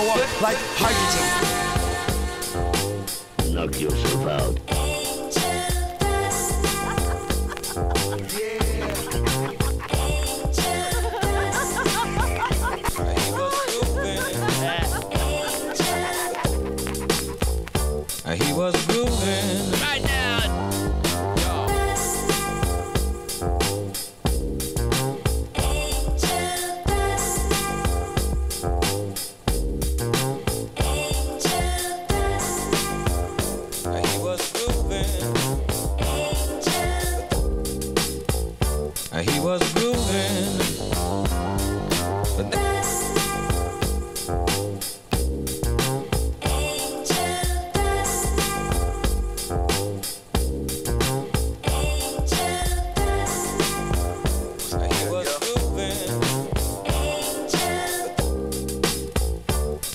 blow up like hydrogen. Knock yourself out. yeah.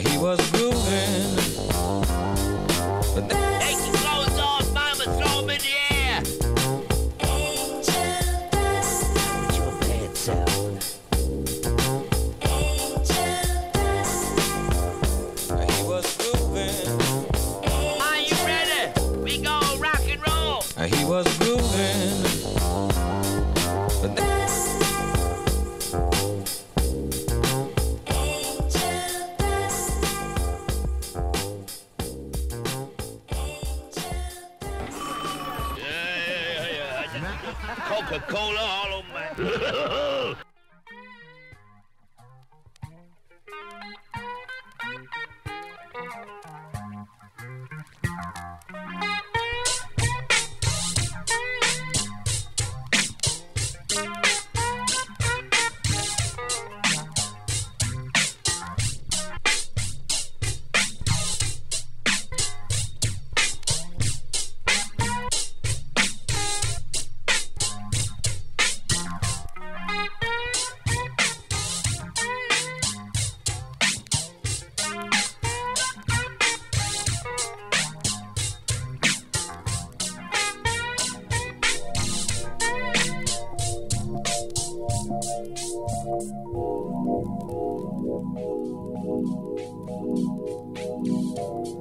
he was cola all man. my. Thank you.